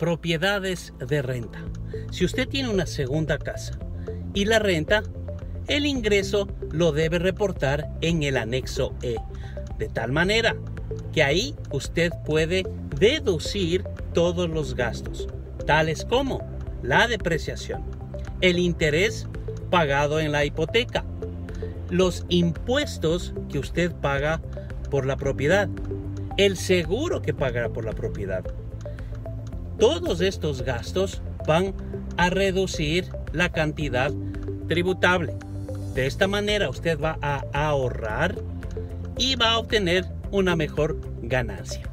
propiedades de renta. Si usted tiene una segunda casa y la renta, el ingreso lo debe reportar en el anexo E, de tal manera que ahí usted puede deducir todos los gastos, tales como la depreciación, el interés pagado en la hipoteca, los impuestos que usted paga por la propiedad, el seguro que pagará por la propiedad. Todos estos gastos van a reducir la cantidad tributable. De esta manera usted va a ahorrar y va a obtener una mejor ganancia.